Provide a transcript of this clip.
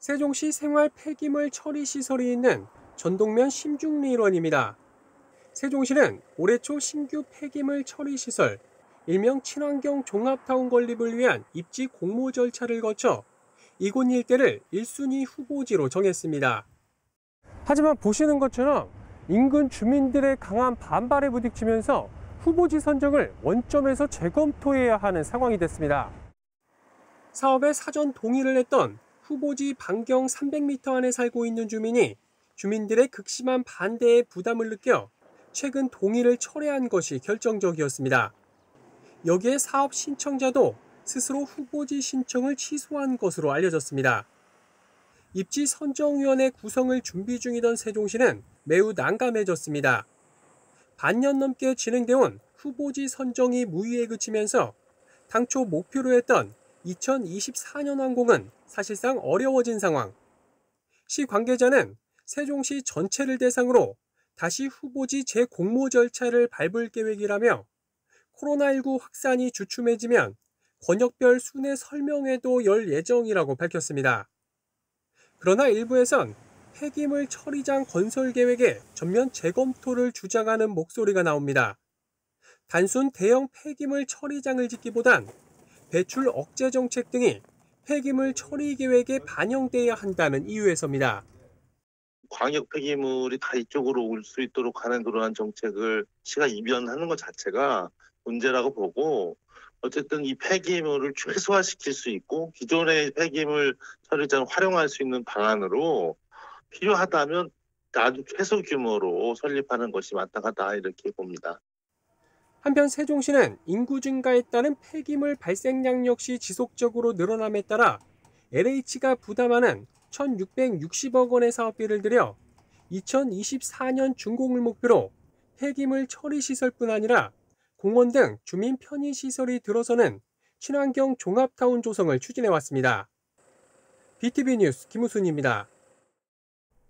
세종시 생활 폐기물 처리 시설이 있는 전동면 심중리 일원입니다. 세종시는 올해 초 신규 폐기물 처리 시설, 일명 친환경 종합타운 건립을 위한 입지 공모 절차를 거쳐 이곳 일대를 1순위 후보지로 정했습니다. 하지만 보시는 것처럼 인근 주민들의 강한 반발에 부딪히면서 후보지 선정을 원점에서 재검토해야 하는 상황이 됐습니다. 사업에 사전 동의를 했던 후보지 반경 300m 안에 살고 있는 주민이 주민들의 극심한 반대에 부담을 느껴 최근 동의를 철회한 것이 결정적이었습니다. 여기에 사업 신청자도 스스로 후보지 신청을 취소한 것으로 알려졌습니다. 입지 선정위원회 구성을 준비 중이던 세종시는 매우 난감해졌습니다. 반년 넘게 진행돼 온 후보지 선정이 무의에 그치면서 당초 목표로 했던 2024년 완공은 사실상 어려워진 상황. 시 관계자는 세종시 전체를 대상으로 다시 후보지 재공모 절차를 밟을 계획이라며 코로나19 확산이 주춤해지면 권역별 순회 설명회도 열 예정이라고 밝혔습니다. 그러나 일부에선 폐기물 처리장 건설 계획에 전면 재검토를 주장하는 목소리가 나옵니다. 단순 대형 폐기물 처리장을 짓기보단 배출 억제 정책 등이 폐기물 처리 계획에 반영돼야 한다는 이유에서입니다. 광역 폐기물이 다 이쪽으로 올 수 있도록 하는 그러한 정책을 시가 이변하는 것 자체가 문제라고 보고 어쨌든 이 폐기물을 최소화시킬 수 있고 기존의 폐기물 처리장을 활용할 수 있는 방안으로 필요하다면 아주 최소 규모로 설립하는 것이 마땅하다 이렇게 봅니다. 한편 세종시는 인구 증가에 따른 폐기물 발생량 역시 지속적으로 늘어남에 따라 LH가 부담하는 1,660억 원의 사업비를 들여 2024년 준공을 목표로 폐기물 처리 시설뿐 아니라 공원 등 주민 편의 시설이 들어서는 친환경 종합타운 조성을 추진해 왔습니다. BTV 뉴스 김우순입니다.